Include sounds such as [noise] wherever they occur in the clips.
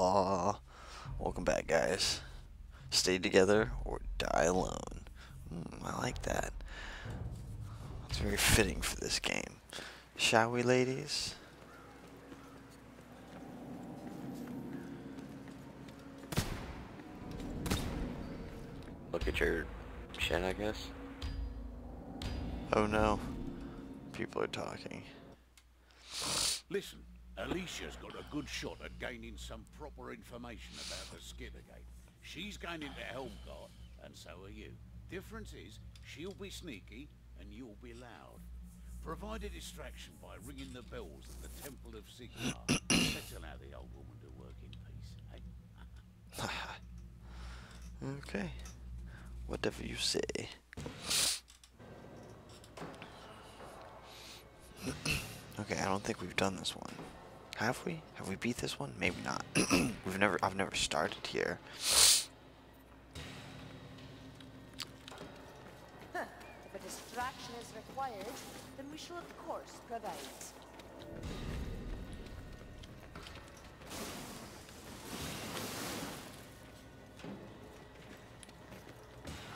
Hola. Welcome back, guys. Stay together or die alone. Mm, I like that. It's very fitting for this game. Shall we, ladies? Look at your chin, I guess. Oh no. People are talking. Listen, Olesya's got a good shot at gaining some proper information about the Skittergate. She's going into Helmgart, and so are you. Difference is, she'll be sneaky, and you'll be loud. Provide a distraction by ringing the bells at the Temple of Sigmar. [coughs] Let's allow the old woman to work in peace, eh? [laughs] Okay. Whatever you say. [coughs] okay, I don't think we've done this one. Have we? Have we beat this one? Maybe not. [clears throat] we've never I've never started here. Huh. If a distraction is required, then we shall of course provide.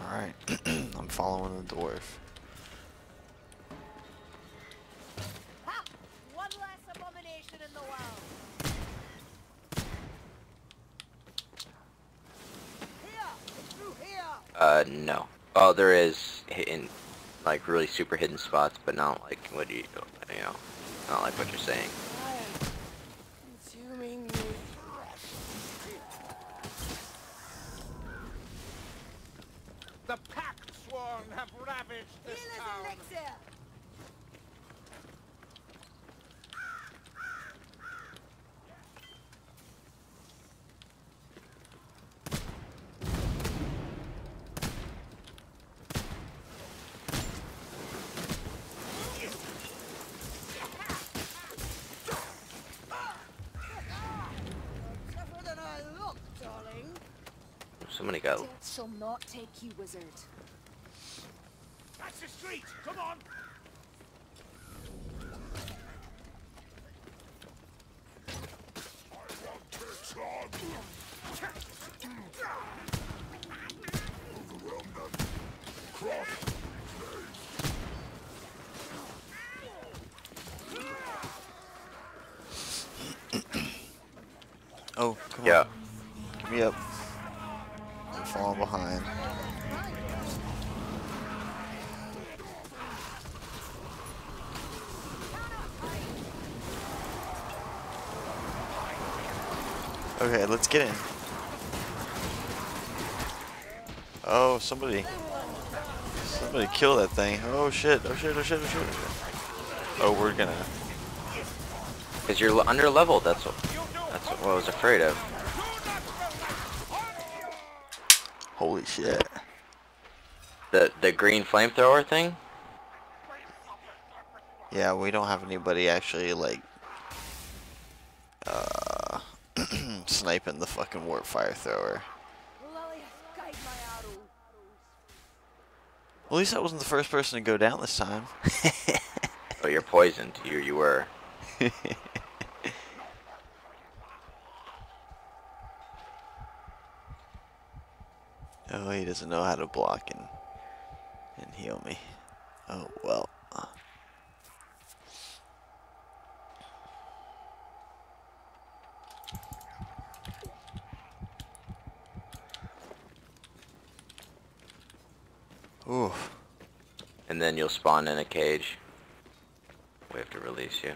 Alright. [clears throat] I'm following the dwarf. Uh, no. Oh, there is hidden, like really super hidden spots, but not like what you, you know, not like what you're saying. Consuming me. The Pact Sworn have ravaged this Healer's town. elixir! Tougher than I look, darling. Somebody got. Death shall not take you, wizard. That's the street! Come on! Oh, come Yeah. on. Get me up. I'm falling behind. Okay, let's get in. Oh, somebody. Somebody kill that thing. Oh shit, oh shit, oh shit, oh shit. Oh, we're gonna. Cause you're under leveled. That's what. That's what I was afraid of. Holy shit. The the green flamethrower thing. Yeah, we don't have anybody actually like uh [clears throat] sniping the fucking warp fire thrower. Lileath, guide my arrow. Well, at least I wasn't the first person to go down this time. [laughs] Oh, you're poisoned. You you were. [laughs] oh, he doesn't know how to block and and heal me. Oh well. Ooh. And then you'll spawn in a cage. We have to release you.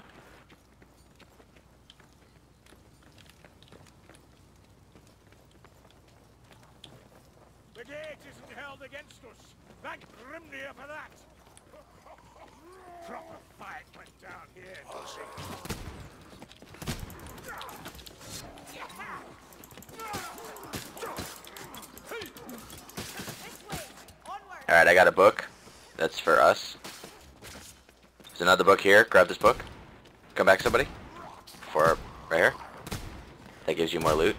The gate isn't held against us. Thank Grimnir for that. Proper fight went down here, does it? All right, I got a book. That's for us. There's another book here. Grab this book. Come back, somebody. For right here. That gives you more loot.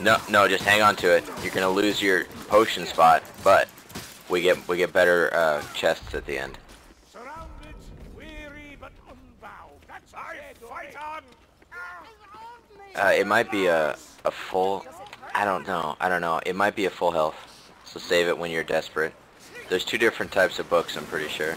No, no, just hang on to it. You're gonna lose your potion spot, but we get we get better uh, chests at the end. Uh, it might be a a full. I don't know. I don't know. It might be a full health. So save it when you're desperate. There's two different types of books. I'm pretty sure.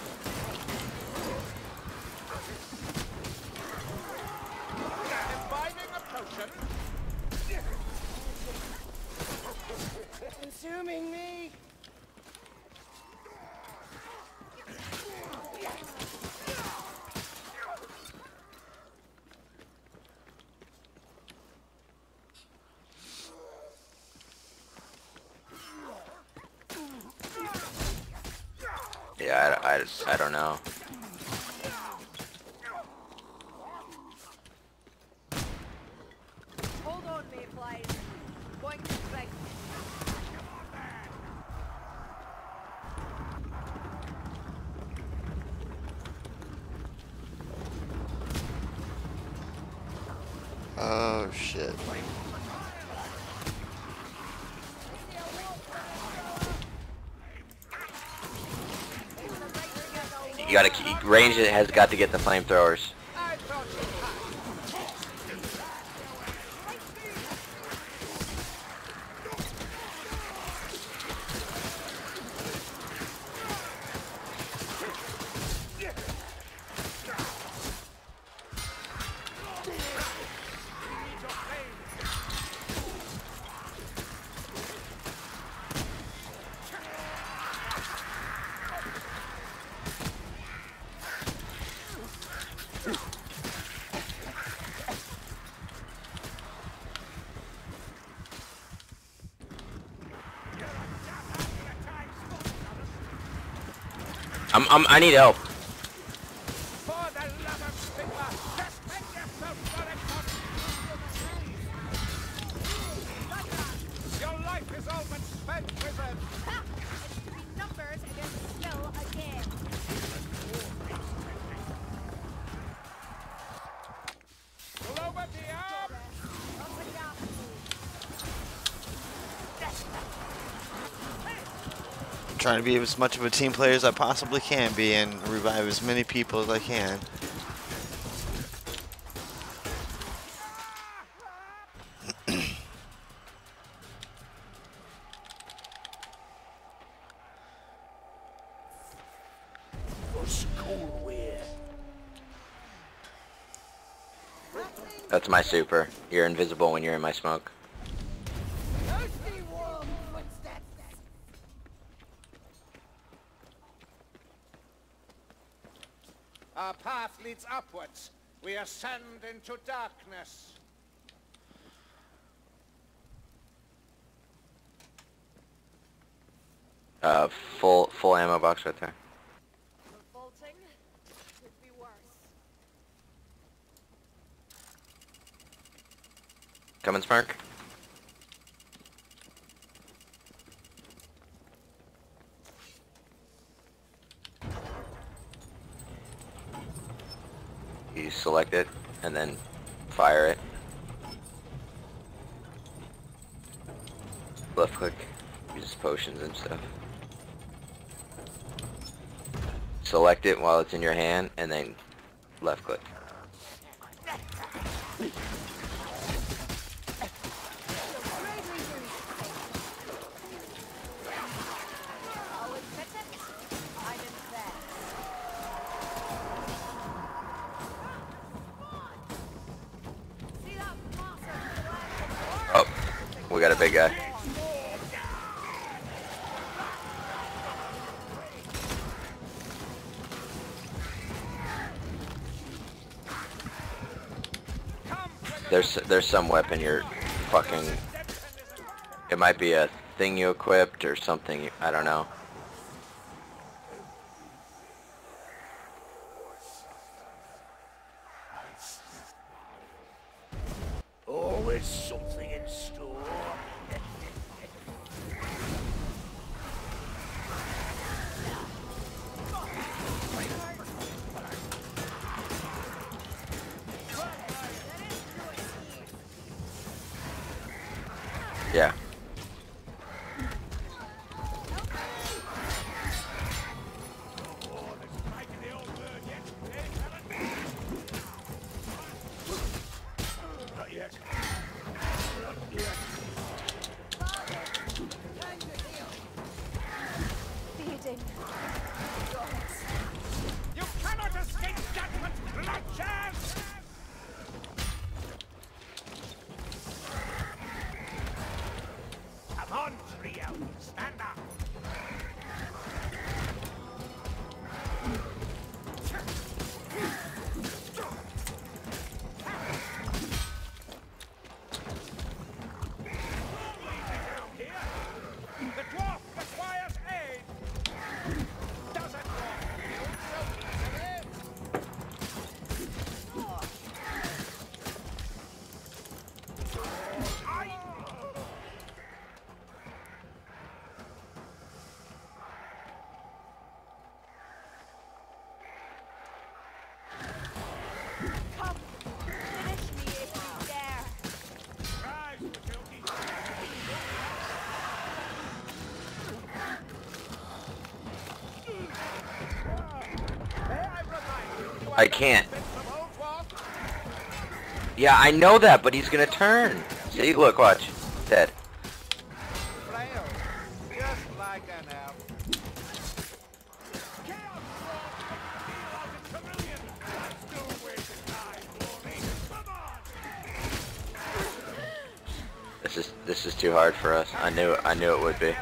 Consuming me. Yeah, I, I, I don't know. Hold on, mayflies. Going to strike. Oh shit. You gotta keep range. It has got to get the flamethrowers. I'm, I'm I need help. Trying to be as much of a team player as I possibly can be and revive as many people as I can. That's my super. You're invisible when you're in my smoke. Ascend into darkness. Uh, full full ammo box right there. Revolting. Could be worse. Coming, Spark. You select it and then fire it. Left click, use potions and stuff. Select it while it's in your hand and then left click. There's there's some weapon you're fucking. It might be a thing you equipped or something. I don't know. Can't. Yeah, I know that, but he's gonna turn. See, look, watch. Dead. This is this is too hard for us. I knew I knew it would be.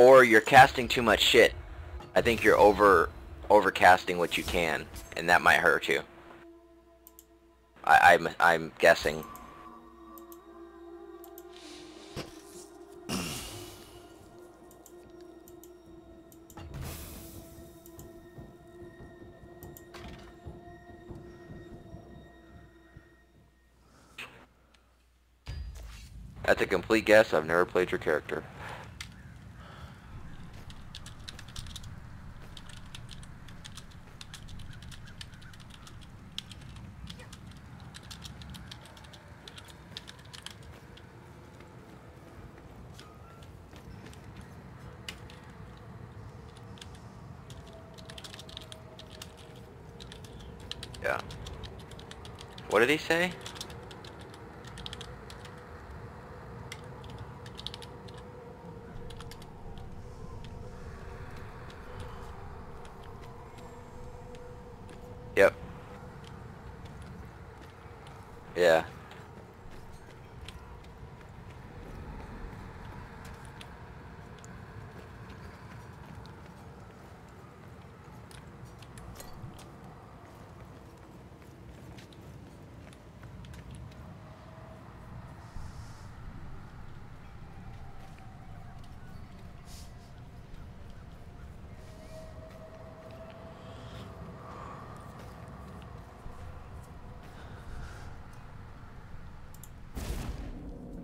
Or you're casting too much shit. I think you're over overcasting what you can, and that might hurt you. I, I'm I'm guessing. That's a complete guess. I've never played your character. Yeah. What did he say? Yep. Yeah.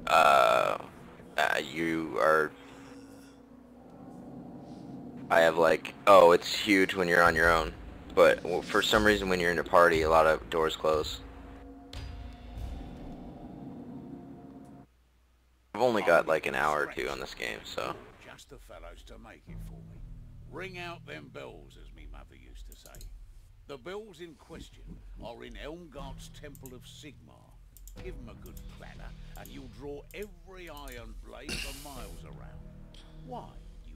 Uh, uh, are. I have like, oh, it's huge when you're on your own, but for some reason when you're in a party, a lot of doors close. I've only got like an hour or two on this game, so. Just the fellows to make it for me. Ring out them bells, as me mother used to say. The bells in question are in Helmgart's Temple of Sigmar. Give 'em a good clatter, and you'll draw every iron blade for miles around. Why, you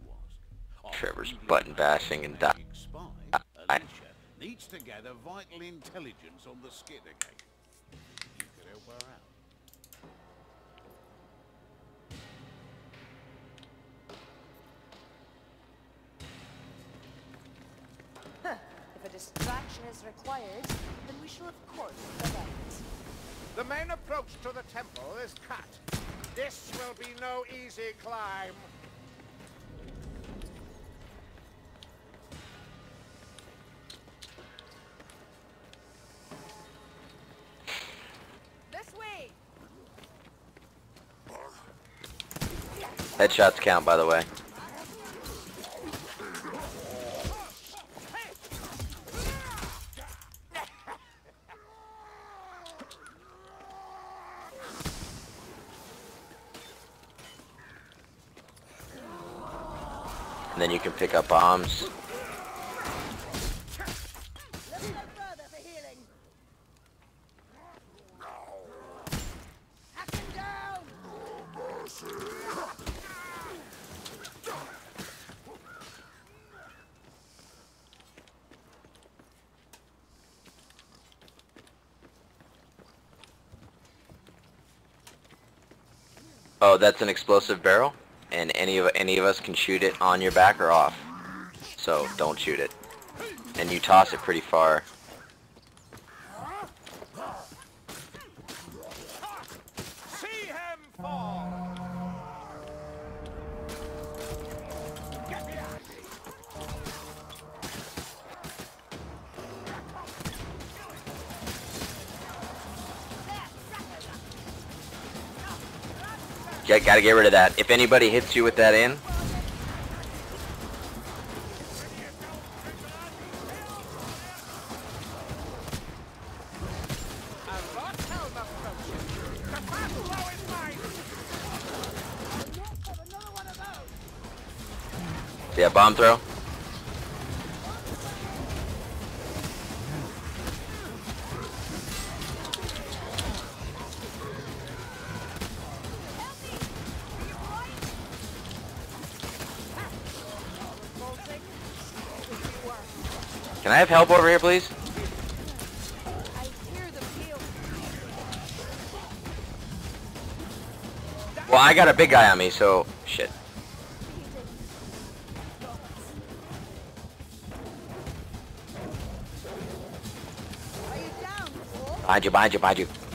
ask? Trevor's friendly button bashing and magic spy, I- Olesya, needs to gather vital intelligence on the Skittergate. You could help her out. If a distraction is required, then we shall of course prevent it. The main approach to the temple is cut. This will be no easy climb. This way! Headshots count, by the way. bombs. Oh, that's an explosive barrel, and any of any of us can shoot it on your back or off. So don't shoot it, and you toss it pretty far. Get, gotta get rid of that. If anybody hits you with that in, bomb throw. Can I have help over here, please? Well, I got a big guy on me, so shit. Fool? Behind you, behind you, behind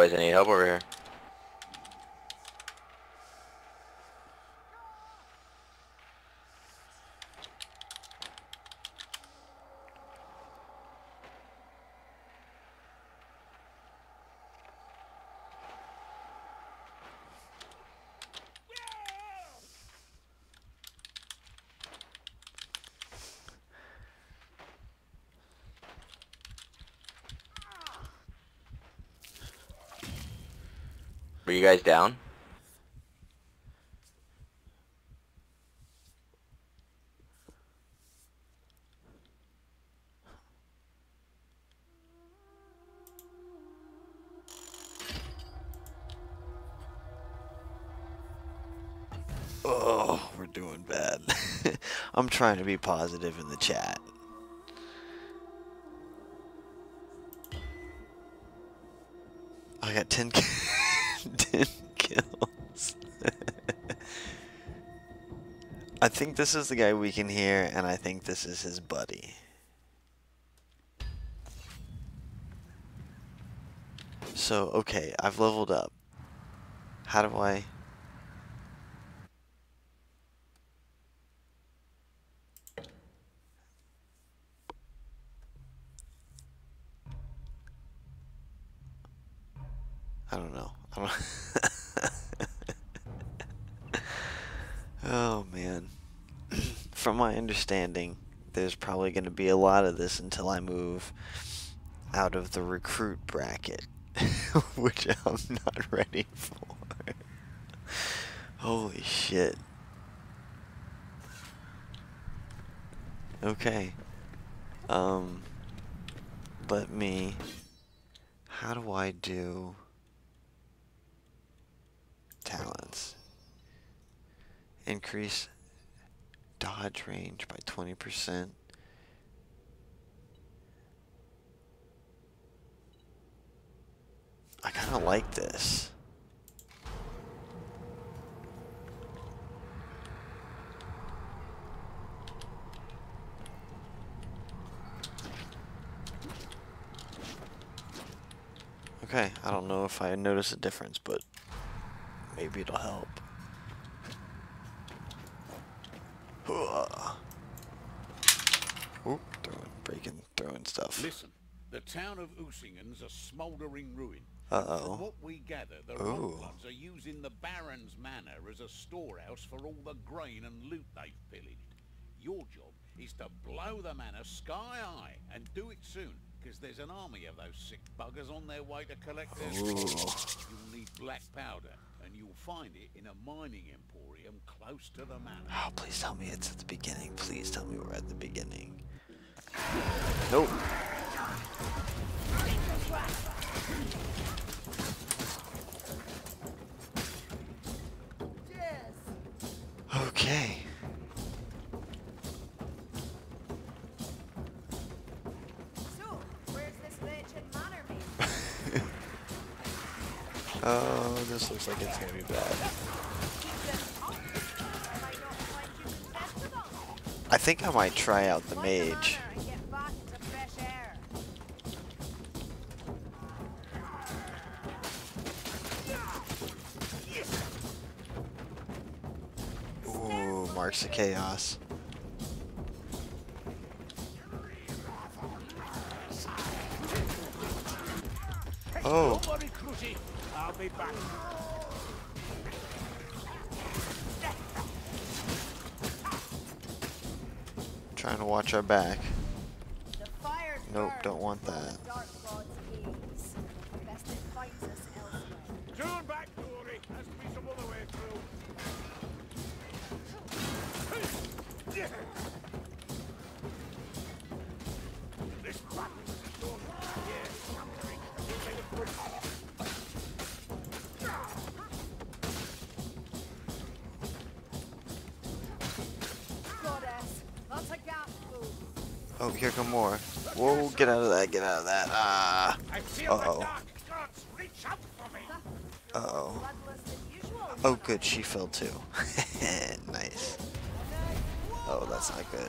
Boys, I need help over here. You guys down? Oh, we're doing bad. [laughs] I'm trying to be positive in the chat. I got 10, [laughs] think this is the guy we can hear, and I think this is his buddy. So, okay, I've leveled up. How do I... I don't know. I don't oh man. From my understanding, there's probably going to be a lot of this until I move out of the recruit bracket, [laughs] which I'm not ready for. Holy shit. Okay. Um let me how do I do talents? Increase dodge range by 20%. I kind of like this. Okay, I don't know if I notice a difference, but Maybe it'll help. Oop, throwing, breaking, throwing stuff. Listen, the town of Ussingen's a smouldering ruin. Uh-oh. From what we gather, the. Rotbloods are using the Baron's manor as a storehouse for all the grain and loot they've pillaged. Your job is to blow the manor sky high, and do it soon, because there's an army of those sick buggers on their way to collect their. You'll need black powder, and you'll find it in a mining emporium close to the manor. Oh, please tell me it's at the beginning. Please tell me we're at the beginning. Nope. Looks like it's gonna be bad. I think I might try out the mage. Ooh, Marks of Chaos. Watch our back. Nope, don't want that. the [laughs] Oh, here come more. Whoa, get out of that, get out of that. Ah. I Uh-oh. the dark gods reach out for me. Uh-oh. Bloodless than usual. Oh, good, she fell too. [laughs] nice. Oh, that's not good.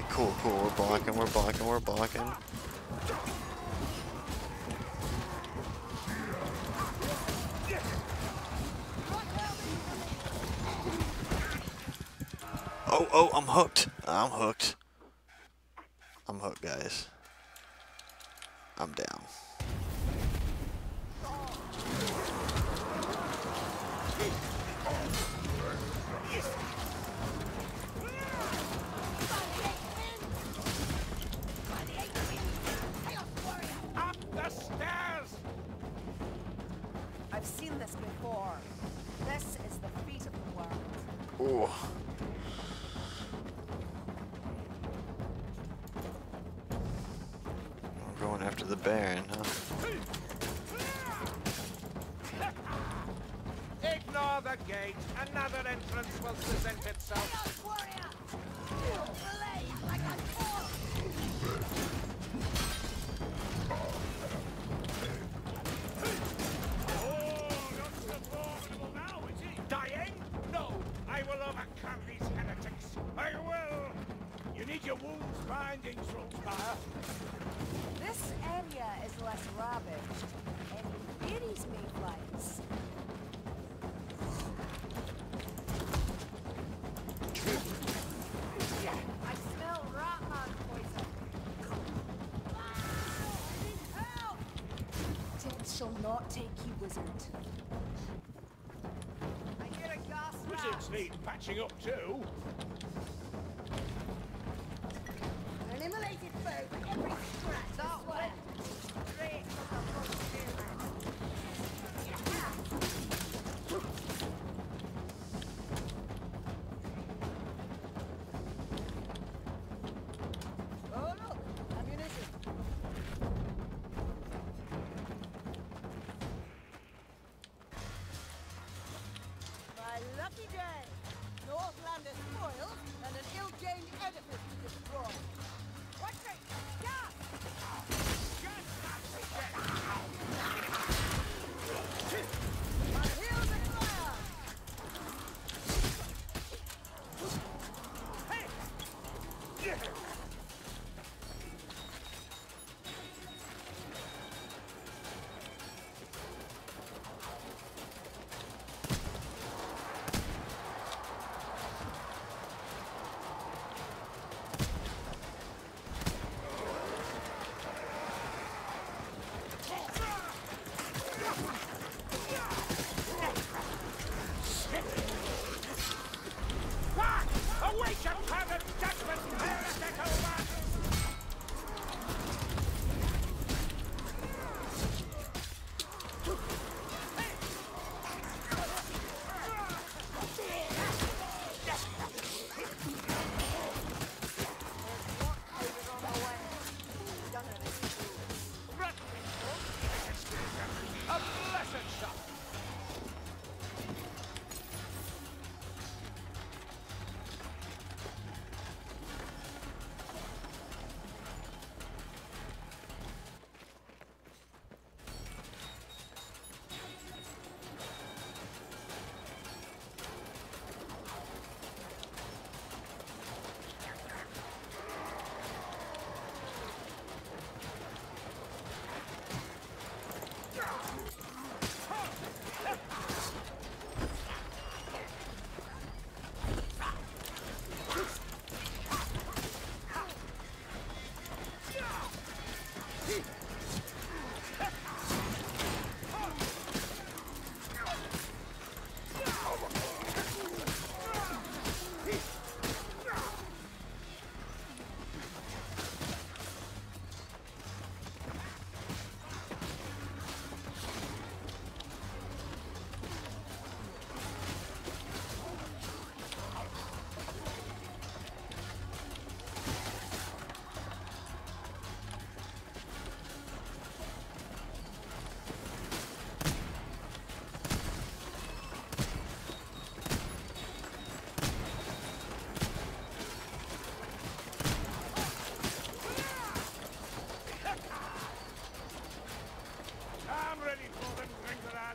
Okay, cool, cool. We're blocking, we're blocking, we're blocking. Oh, oh, I'm hooked. I'm hooked. I'm hooked, guys. I'm down. I've seen this before. This is the feat of the world. Ooh. We're going after the Baron, huh? Ignore the gate. Another entrance will present itself. I will! You need your wounds binding, Shropshire. This area is less ravaged, and beauties make lights. shall not take you, wizard. I hear a gas Wizards need patching up too. Immolated every scratch. That way. Great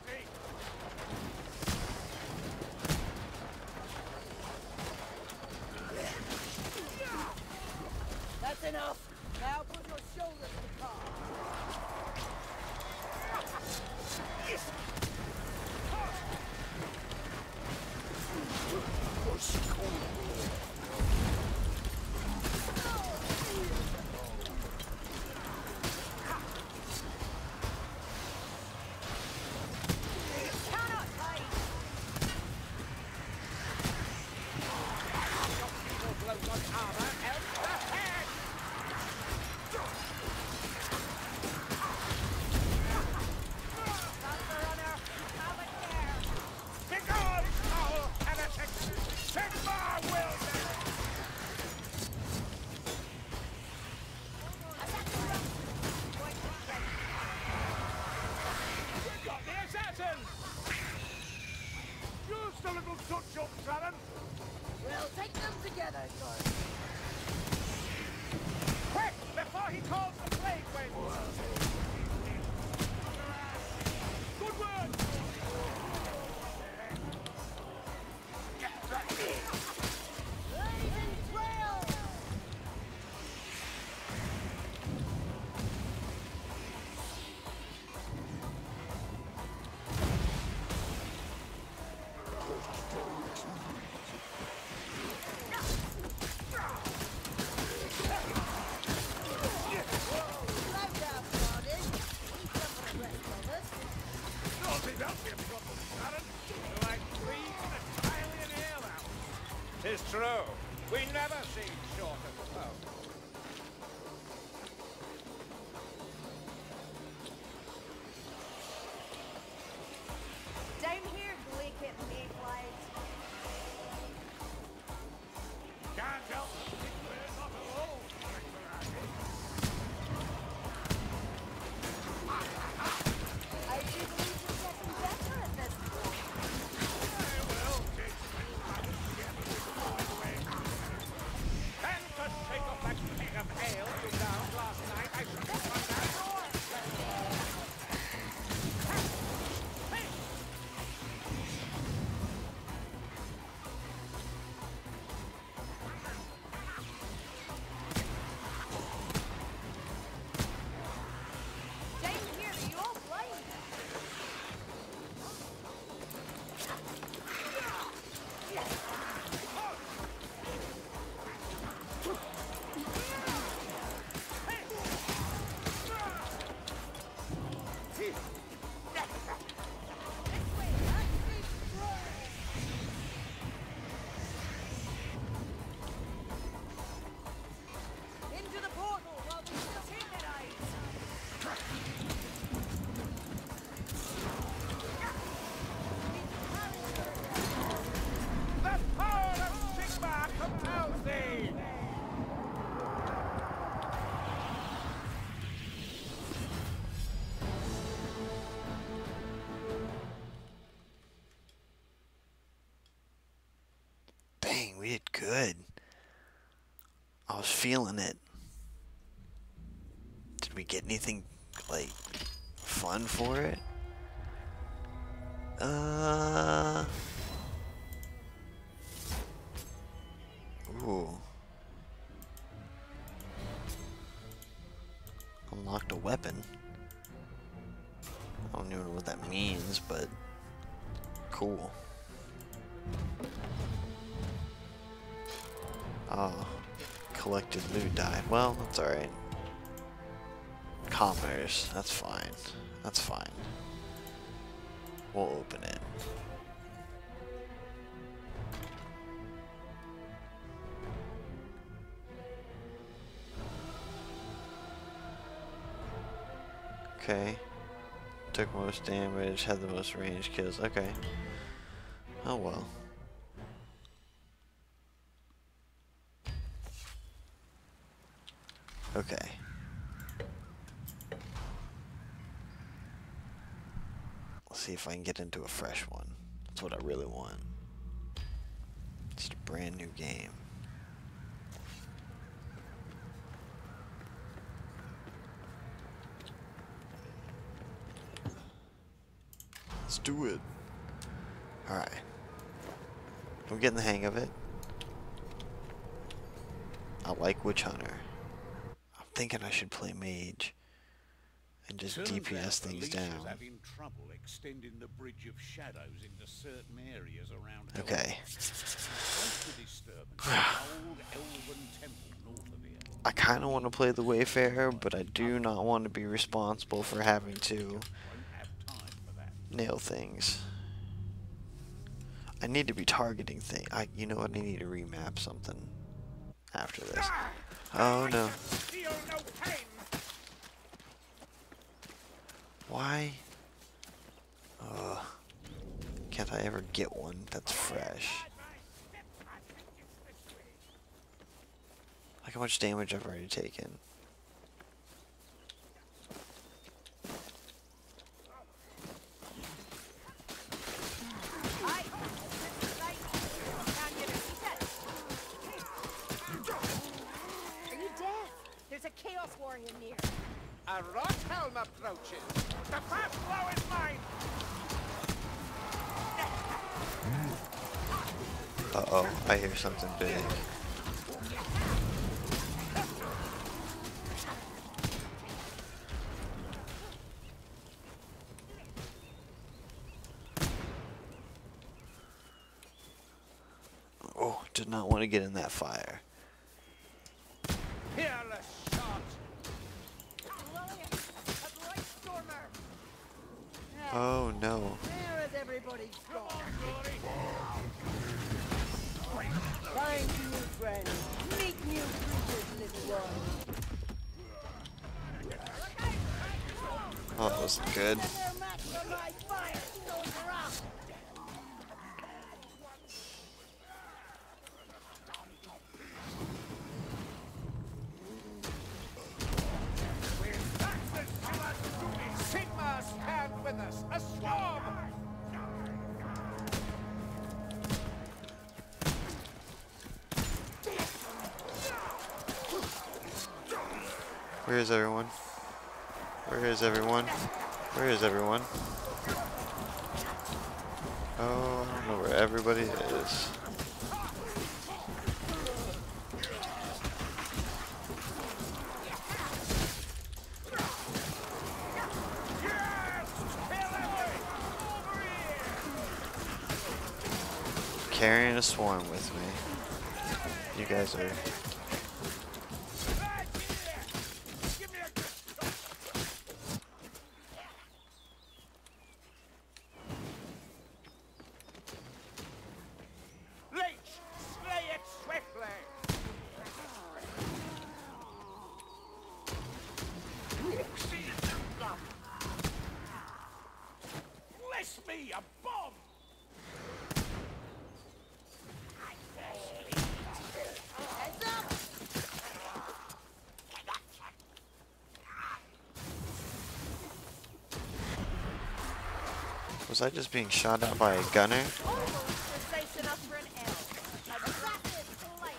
me! Feeling it. Did we get anything like fun for it? That's alright. Commerce, that's fine. That's fine. We'll open it. Okay. Took most damage, had the most range kills. Okay. Oh well. Okay. Let's see if I can get into a fresh one. That's what I really want. It's a brand new game. Let's do it. Alright. I'm getting the hang of it. I like Witch Hunter. Thinking I should play Mage and just Turns DPS things down. having trouble extending the bridge of shadows into certain areas around Okay. Close to disturbance, [sighs] an old elven temple north of here. I kind of want to play the Wayfarer, but I do not want to be responsible for having to Won't have time for that. nail things. I need to be targeting things. I, you know what? I need to remap something after this. Ah! Oh no! Feel no pain. Why? Ugh. Can't I ever get one that's fresh? Look how much damage I've already taken. Aye. Right. Can you repeat it? Are you deaf? There's a near. A Rothelm approaches. The fast blow is mine. Uh oh, I hear something big. Oh, did not want to get in that fire. Fearless shot. Lillian, a bright stormer. Oh no. Where has everybody gone? Find new friends. Meet new creatures, little one. Oh, that wasn't good. Is everyone? Where is everyone? Oh, I don't know where everybody is. Carrying a swarm with me. You guys are Was I just being shot at by a gunner? Almost precise enough for an L. A rapid flight.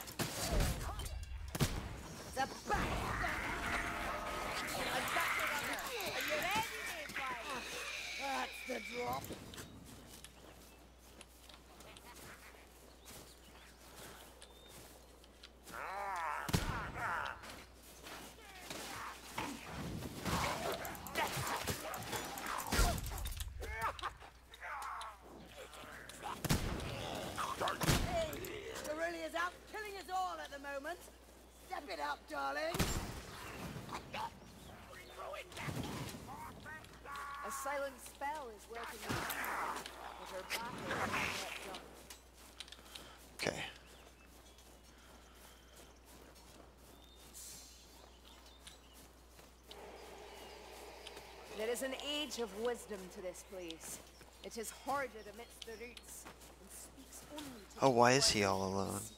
Hey, Aurelia's out killing us all at the moment. Step it up, darling. A silent spell is working on her, but her battle is not done. Okay. There is an age of wisdom to this place. It is hoarded amidst the roots and speaks only to Oh, why is he all alone? space.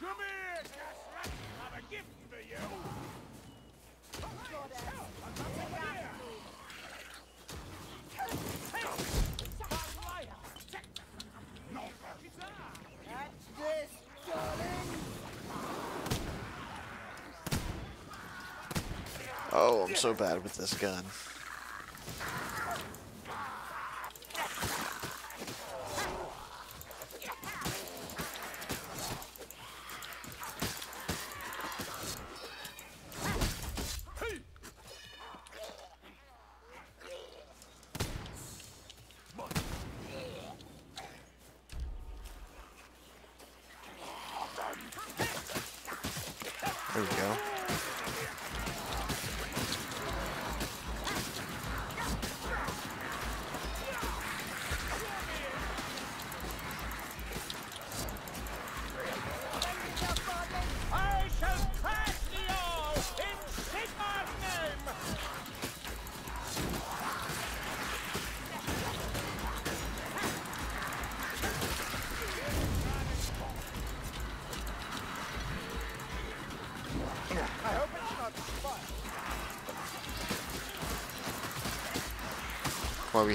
Come here, Casrat. I have a gift for you. That's this, darling. Oh, I'm so bad with this gun.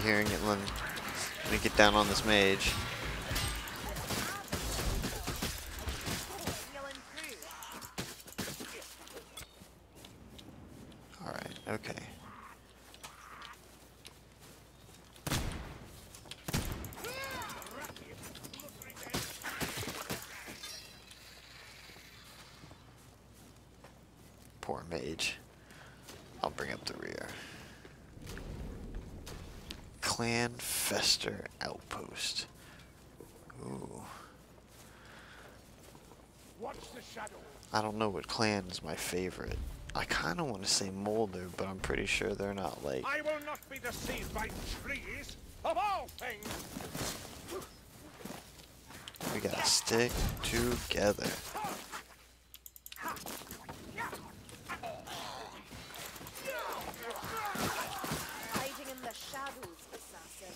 Hearing it? Let me get down on this mage. Alright, okay. Poor mage. I'll bring up the rear. Clan Fester Outpost. Ooh. Watch the shadow. I don't know what clan is my favorite. I kind of want to say Moulder, but I'm pretty sure they're not like. I will not be deceived by trees, of all things. We gotta stick together. Hiding in the shadows, assassin.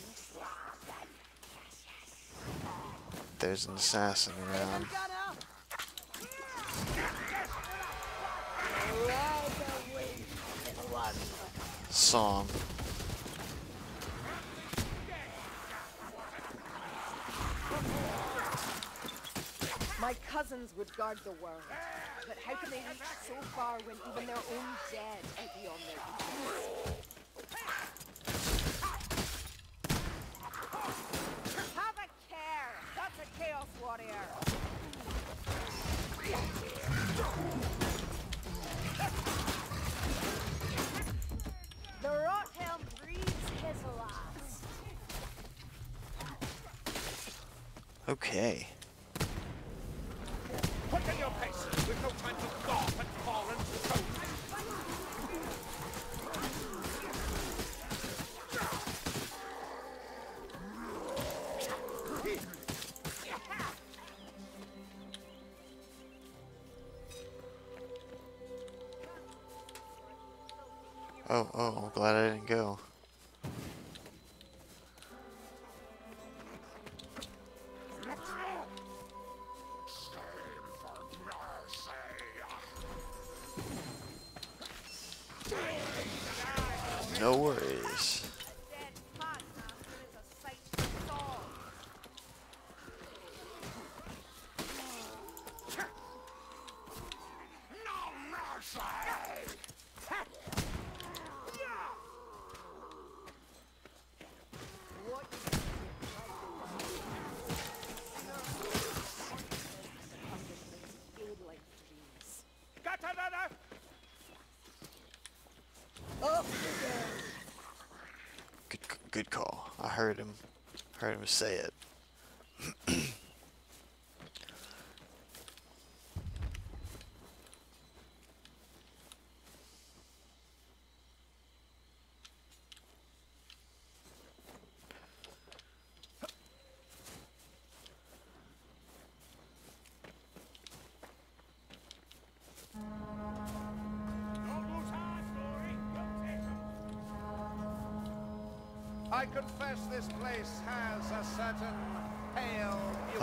There's an assassin around. Saw. My cousins would guard the world, but how can they reach so far when even their own dead are beyond their reach? Okay. Quicken your pace. We've no time to and fall and. Oh, oh, I'm glad I didn't go. Good call. I heard him. Heard him say it.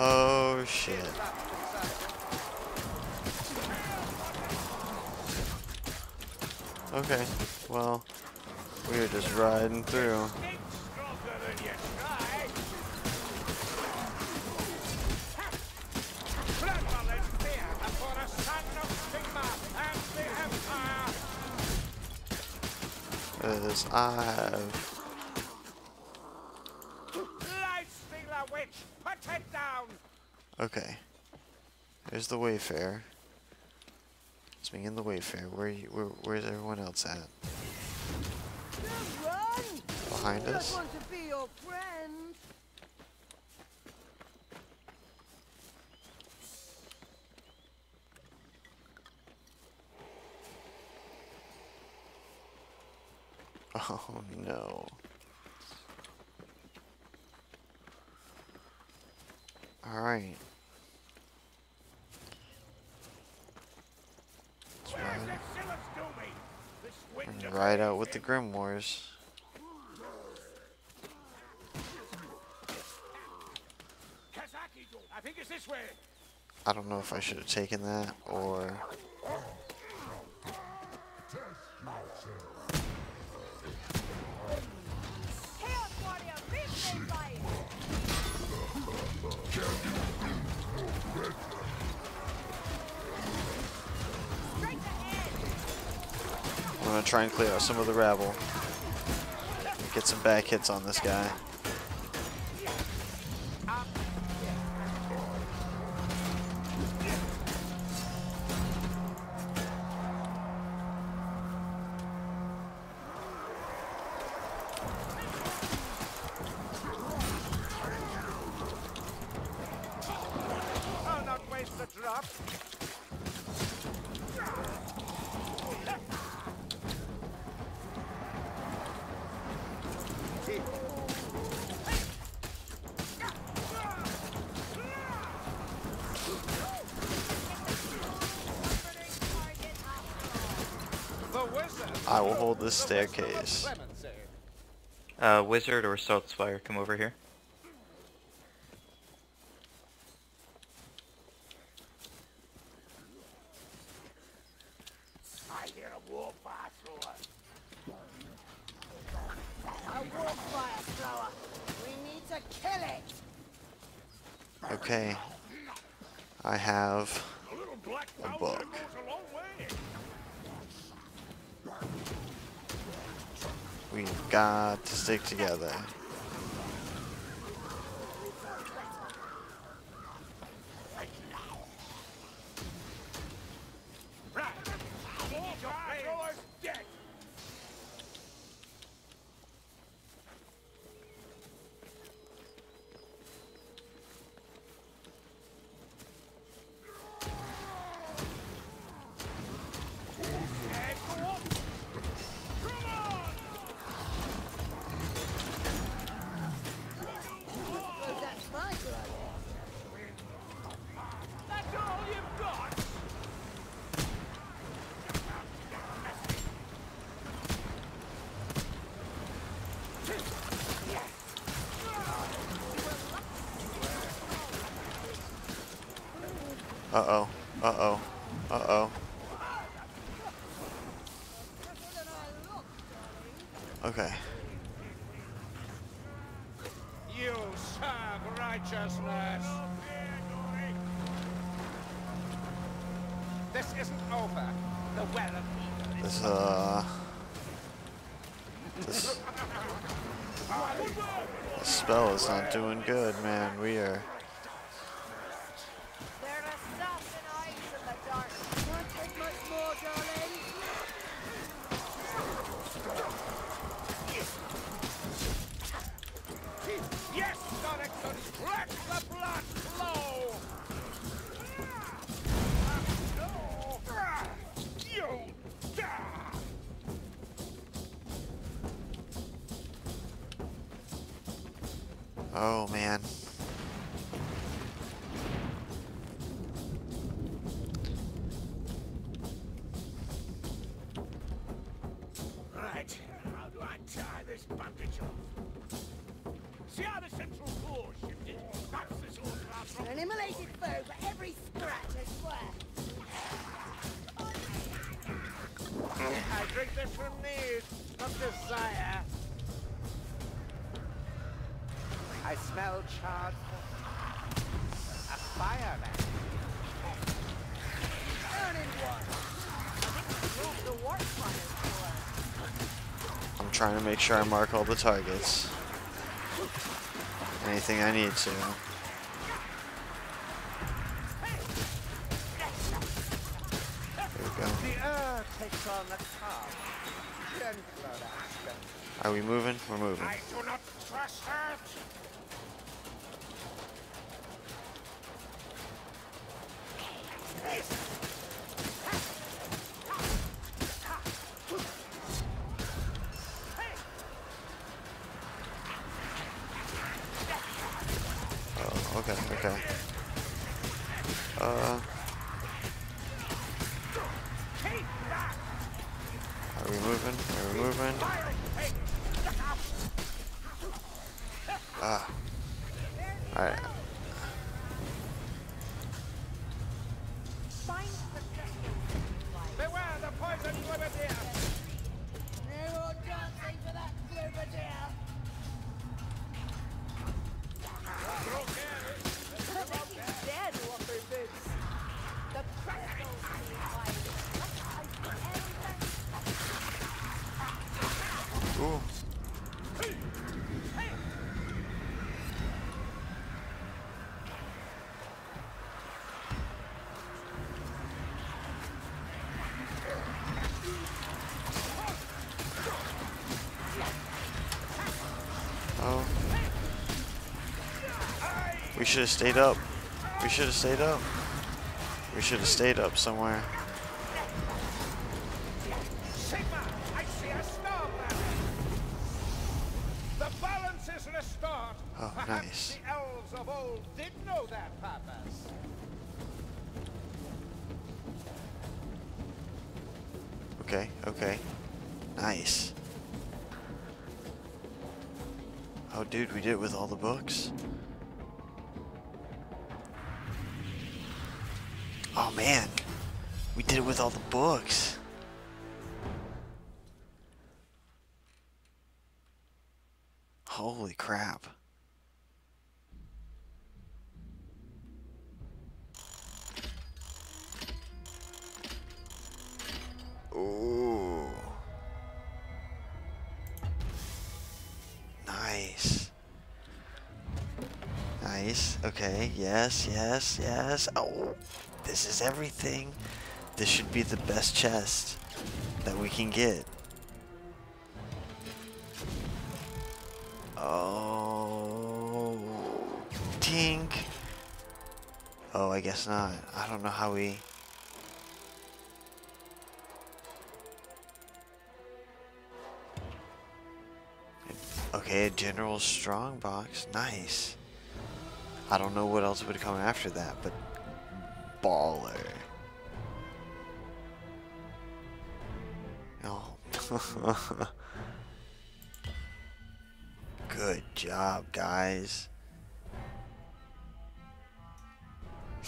Oh shit. Is that concerning? Okay. Well, we are just riding through. It's stronger than you try. Bloodmother's fear for a son of Sigmar and the Empire. As I have. Life stealer witch, put it down. Okay. There's the Wayfarer. It's me and the Wayfarer. Where you? Where, where's everyone else at? Run! Behind us? want to be your friend. [laughs] Oh no. Alright. Let's Where's ride, the Silas Doomy? This we're wind gonna of ride out with the Grim Wars. I think it's this way. I don't know if I should have taken that or. I'm gonna try and clear out some of the rabble. Get some back hits on this guy. Staircase. Uh, wizard or stealth spire, come over here. I hear a war patrol. A wolf fire thrower. We need to kill it. Okay. I have A little black A powder book. goes a long way. We've got to stick together. Right. War patroller's dead. And go up. Come on! Well, that's my blood. That's all you've got? Uh oh. Uh oh. Uh oh. Okay. You serve righteousness. This isn't over. The well of evil is This uh. This, this spell is not doing good, man. We are. Trying to make sure I mark all the targets. Anything I need to. Should have stayed up. We should have stayed up. We should have stayed up somewhere. Okay. Yes, yes, yes. Oh, this is everything. This should be the best chest that we can get. Oh, tink. Oh, I guess not. I don't know how we. Okay, a general strong box. Nice. I don't know what else would come after that, but baller. Oh. [laughs] Good job, guys.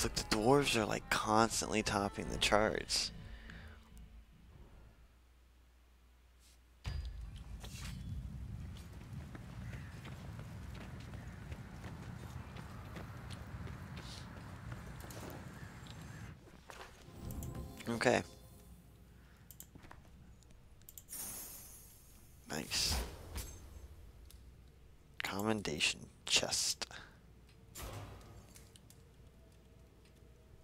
Look, the dwarves are like constantly topping the charts. Okay. Nice. Commendation chest.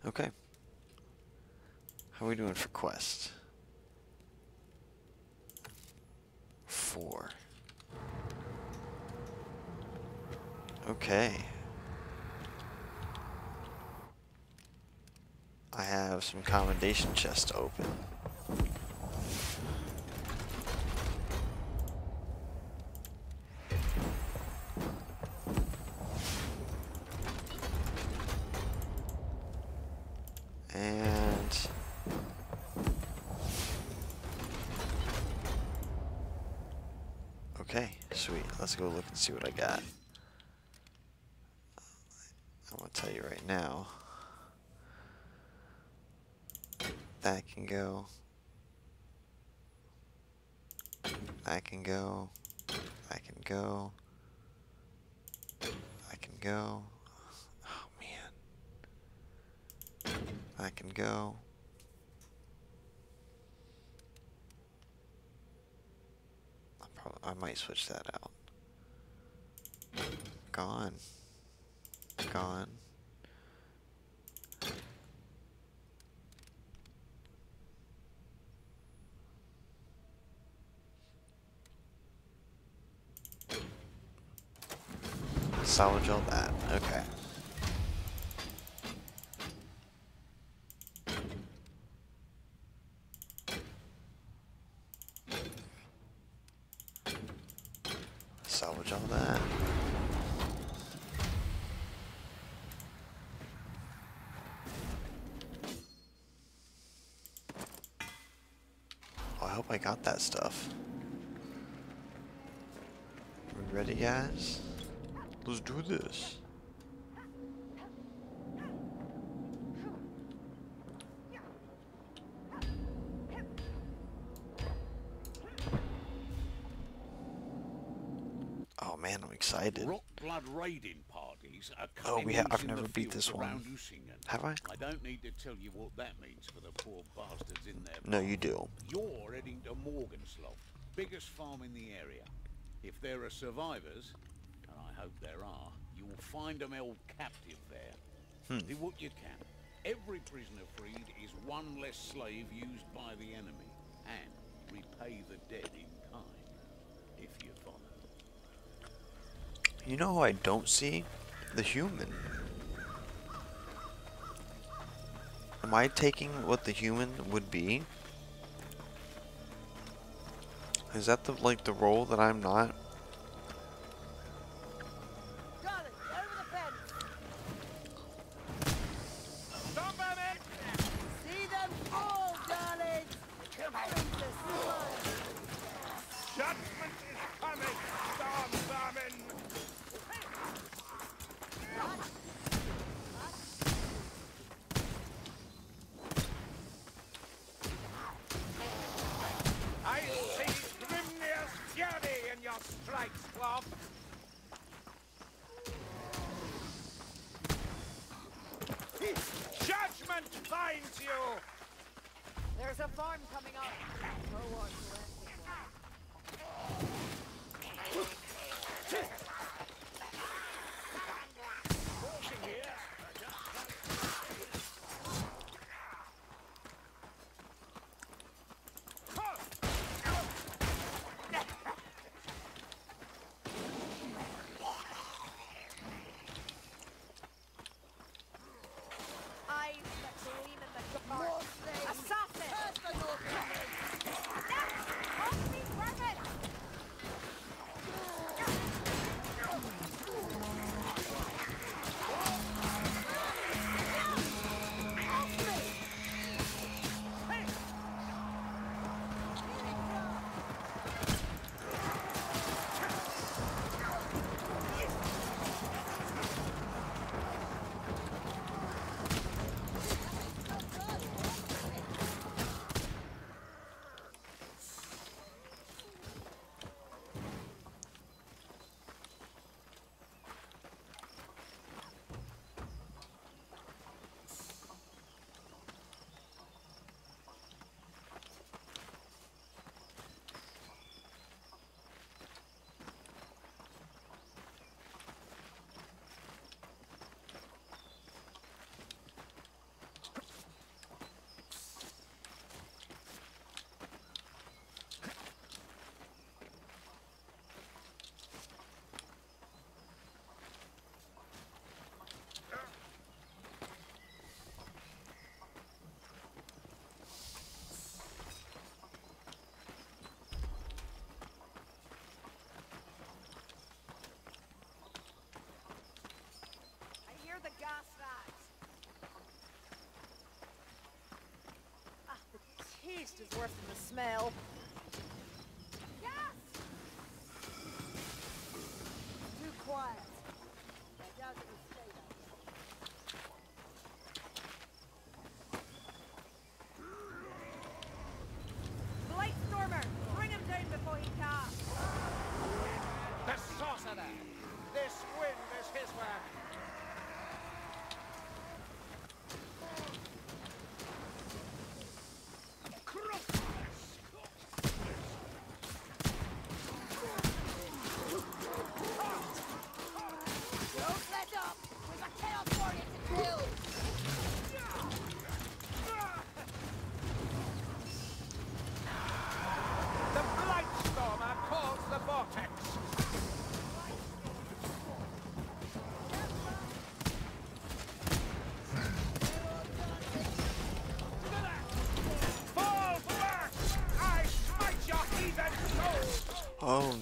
Okay. How are we doing for quest? Four. Okay. I have some commendation chests open. And okay, sweet. Let's go look and see what I got. I'm gonna tell you right now. That can go. That can go. I can go. I can go. Oh man. I can go. I might switch that out. Gone. Gone. Salvage all that. Okay. Salvage all that. Oh, I hope I got that stuff. Ready, guys? Let's do this. Oh man, I'm excited. Rock blood raiding parties are coming Oh, we have. I've never beat this one. Have I? I don't need to tell you what that means for the poor bastards in there. No, you do. You're heading to Morgensloft, biggest farm in the area. If there are survivors, hope there are, you will find them held captive there. Hmm. Do what you can. Every prisoner freed is one less slave used by the enemy, and repay the dead in kind, if you follow. You know who I don't see? The human. Am I taking what the human would be? Is that the like the role that I'm not? Judgment finds you! There's a farm coming up. Go on, taste is worse than the smell.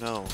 No.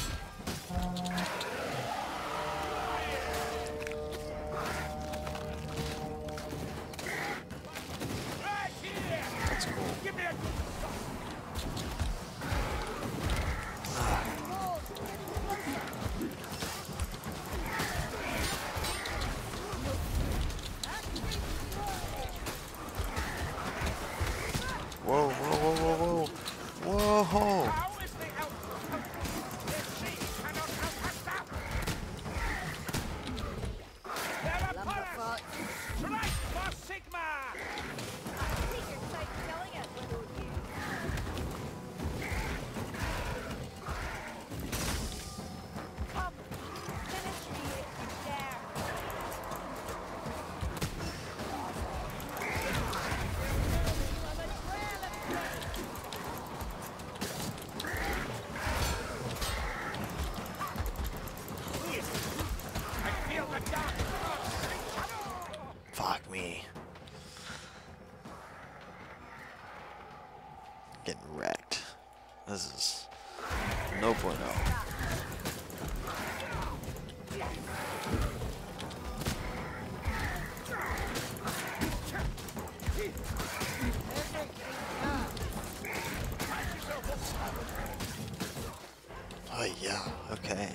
Oh yeah, okay.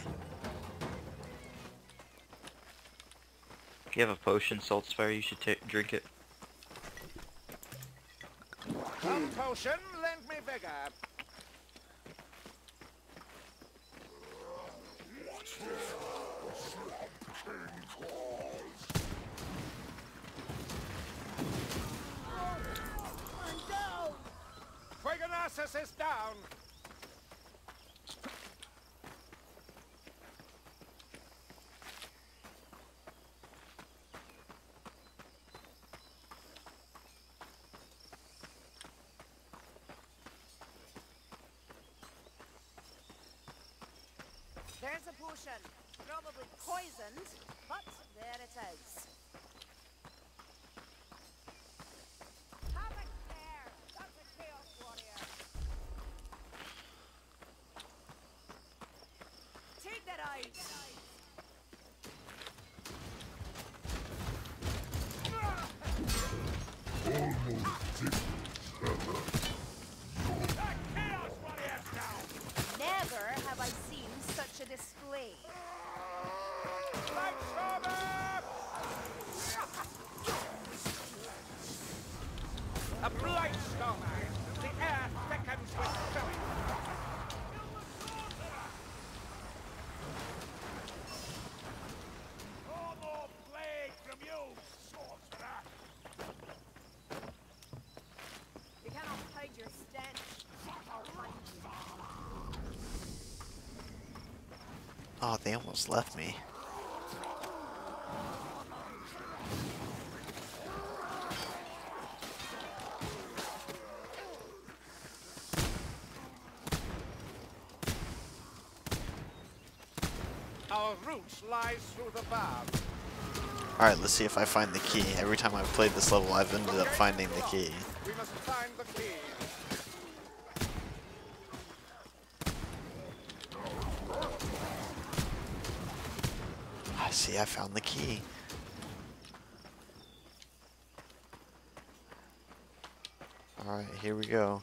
You have a potion, Salt Spire, you should drink it. Potion, lend me vigor. Process is down! Oh, they almost left me. Our route lies through the. Alright, let's see if I find the key. Every time I've played this level, I've ended up finding the key. We must find the key. see, I found the key. Alright, here we go.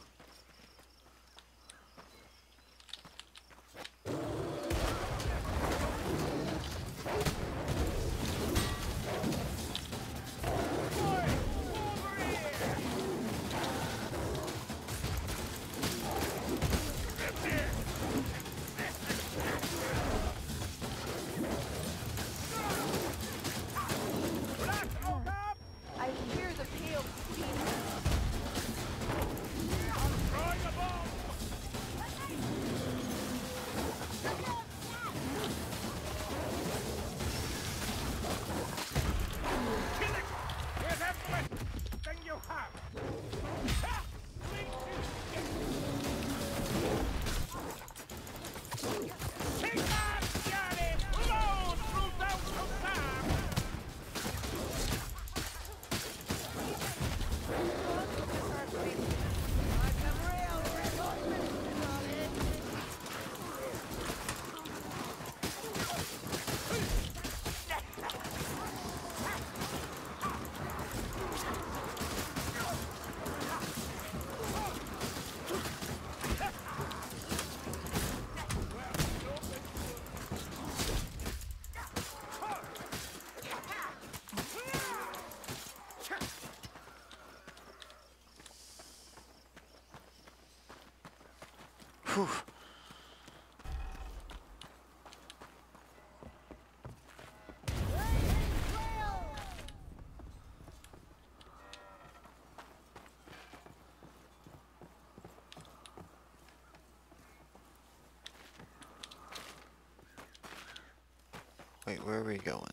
Wait, where are we going?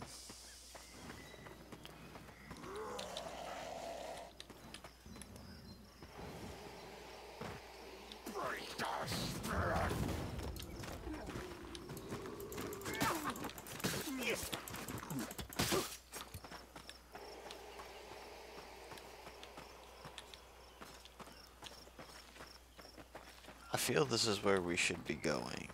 I feel this is where we should be going.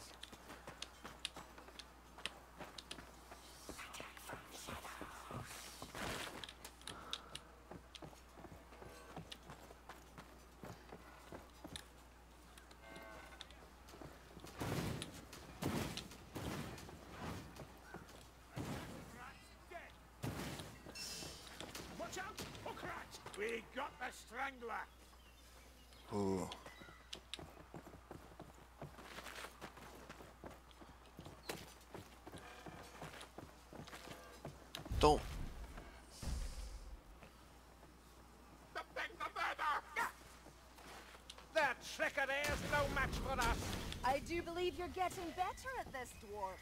getting better at this, dwarf.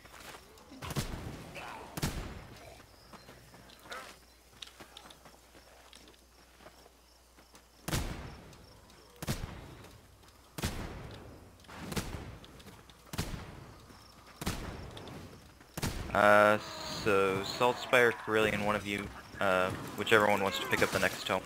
Uh, so Salt Spire, Carillion, one of you, uh, whichever one wants to pick up the next tome.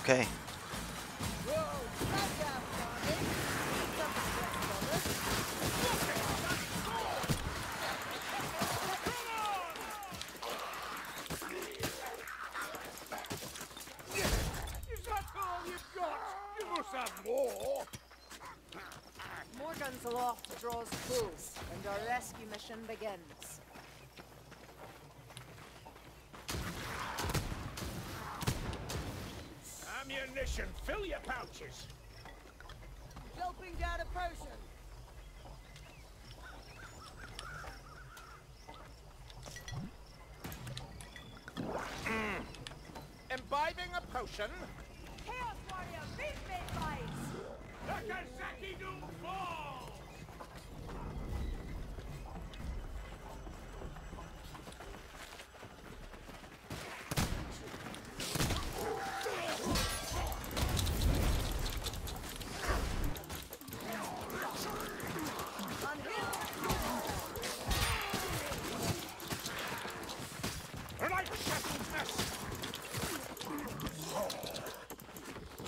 Okay. fill your pouches. Gulping down a potion.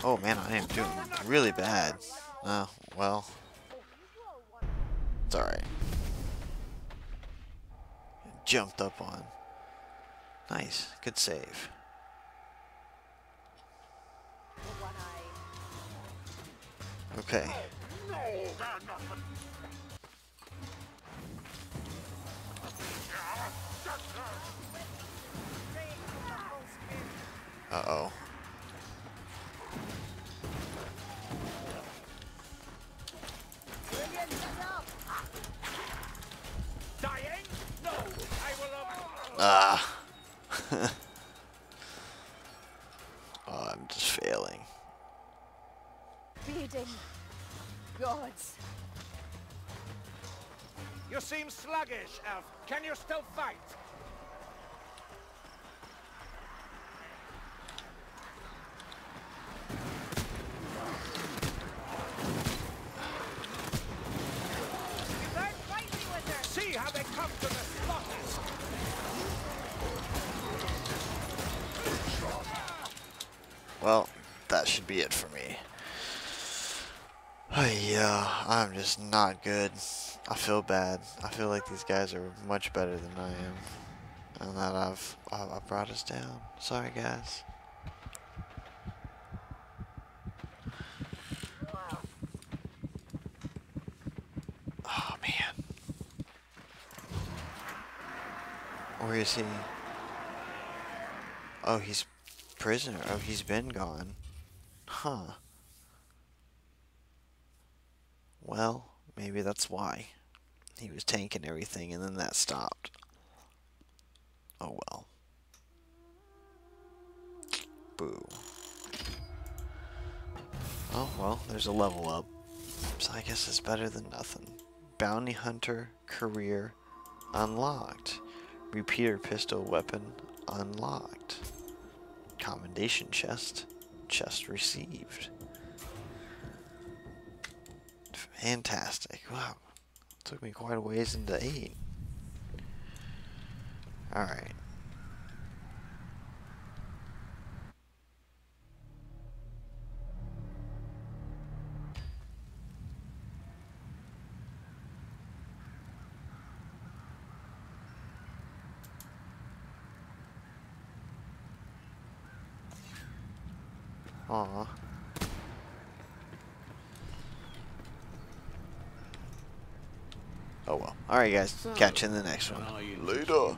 Oh man, I am doing really bad. Uh, well. It's alright. Jumped up on. Nice. Good save. Ah. [laughs] oh, I'm just failing. Feeding. Gods. You seem sluggish, Elf. Can you still fight? I'm just not good. I feel bad. I feel like these guys are much better than I am. And that I've, I brought us down. Sorry, guys. Oh, man. Where is he? Oh, he's prisoner. Oh, he's been gone. Huh. Well, maybe that's why. He was tanking everything and then that stopped. Oh well. Boo. Oh well, there's a level up. So I guess it's better than nothing. Bounty Hunter career unlocked. Repeater pistol weapon unlocked. Commendation chest. Chest received. Fantastic. Wow. Took me quite a ways into 8. Alright. Aw. Oh well. Alright guys, catch you in the next one. Later.